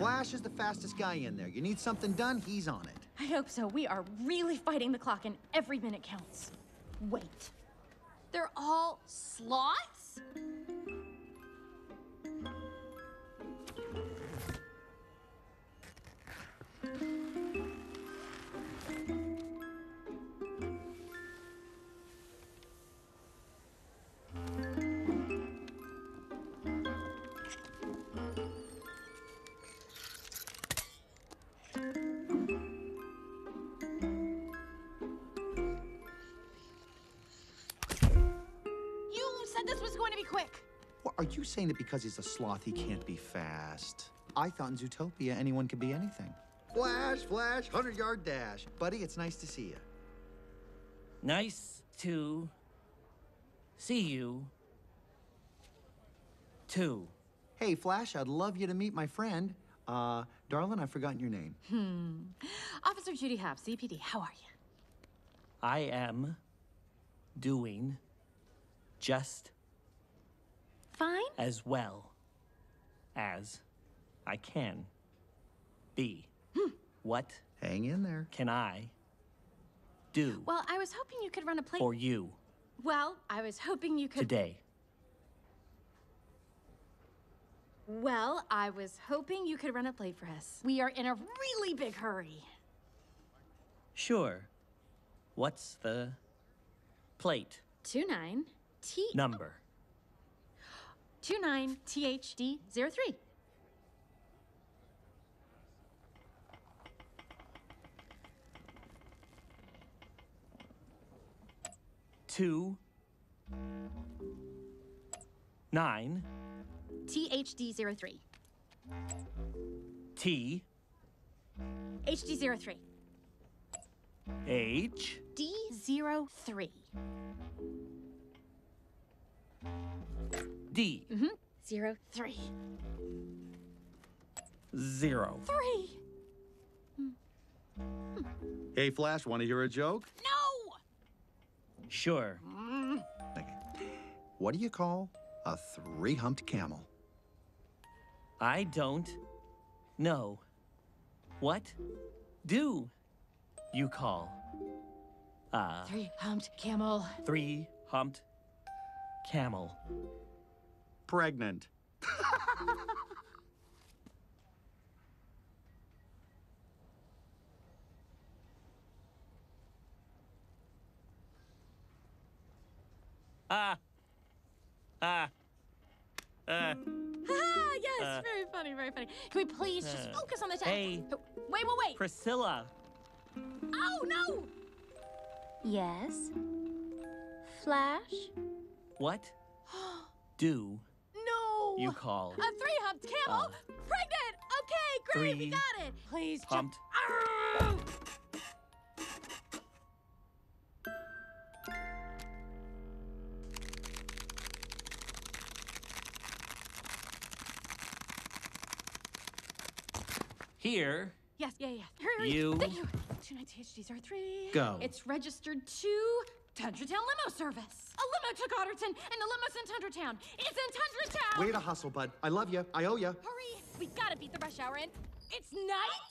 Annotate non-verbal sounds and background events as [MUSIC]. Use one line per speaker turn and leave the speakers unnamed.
Flash is the fastest guy in there. You need something done, he's on it.
I hope so. We are really fighting the clock, and every minute counts. Wait.
They're all sloths?
Are you saying that because he's a sloth, he can't be fast? I thought in Zootopia anyone could be anything. Flash, flash, 100 yard dash. Buddy, it's nice to see you.
Nice to see you too.
Hey, Flash, I'd love you to meet my friend. Uh, darling, I've forgotten your name. Hmm.
Officer Judy Hopps, ZPD, how are you?
I am doing just
Fine.
as well as I can be. Hmm. What
Hang in there.
can I do
Well, I was hoping you could run a play.
for you
Well, I was hoping you could.
today?
Well, I was hoping you could run a play for us. We are in a really big hurry.
Sure. What's the plate
Two nine T
number?
Two nine THD 03.
Two nine
THD 03.
T
HD 03.
H
D mm-hmm. 03.
D
03.
zero.
3. Hmm.
Hey, Flash, want to hear a joke?
No!
Sure. Mm.
Okay. What do you call a three humped camel?
I don't know. What do you call a
Three humped camel.
three humped camel?
Pregnant. [LAUGHS]
Ah. Ah. Uh. [LAUGHS]
Ah, yes, very funny, very funny. Can we please just
uh,
focus on the task?
hey.
Oh, Wait, wait, wait.
Priscilla.
Oh, no!
Yes? Flash?
What [GASPS] do
No!
You call
A three humped camel?
Uh,
Pregnant! Okay, great, we got it. Please,
humped here?
Yes, yeah, yeah. Hurry.
You-
Thank you. Two nine THDs are three.
Go.
It's registered to Tundra Town Limo Service. A limo took Otterton, and the limo's in Tundra Town. It's in Tundra Town.
Way to hustle, bud. I love you. I owe you.
Hurry! We gotta beat the rush hour, in. it's night.